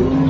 Amém.